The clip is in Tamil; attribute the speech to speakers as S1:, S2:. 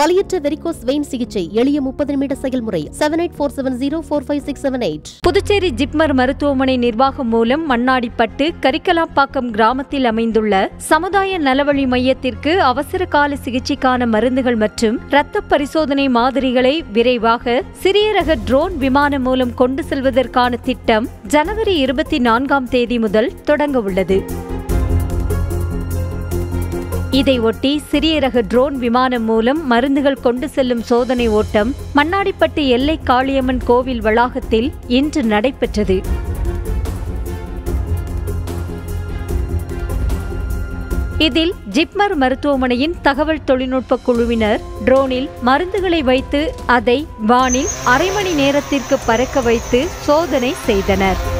S1: வலியற்ற வெரிகோஸ் வெயின் சிகிச்சை எளிய முப்பது நிமிட செயல்முறை seven eight four seven zero four five six seven eight
S2: Puducherry JIPMER மருத்துவமனை நிர்வாகம் மூலம் மண்ணாடிப்பட்டு கரிக்கலாப்பாக்கம் கிராமத்தில் அமைந்துள்ள சமுதாய நலவழி மையத்திற்கு அவசர கால சிகிச்சைக்கான மருந்துகள் மற்றும் இரத்த பரிசோதனை மாதிரிகளை விரைவாக சிறிய ரக ட்ரோன் விமானம் மூலம் கொண்டு செல்வதற்கான திட்டம் ஜனவரி இருபத்தி நான்காம் தேதி முதல் தொடங்க உள்ளது. இதையொட்டி சிறிய ரக ட்ரோன் விமானம் மூலம் மருந்துகள் கொண்டு செல்லும் சோதனை ஓட்டம் மண்ணாடிப்பட்டு எல்லை காளியம்மன் கோவில் வளாகத்தில் இன்று நடைபெற்றது. இதில் ஜிப்மர் மருத்துவமனையின் தகவல் தொழில்நுட்ப குழுவினர் ட்ரோனில் மருந்துகளை வைத்து அதை வானில் அரை மணி நேரத்திற்கு பறக்க வைத்து சோதனை செய்தனர்.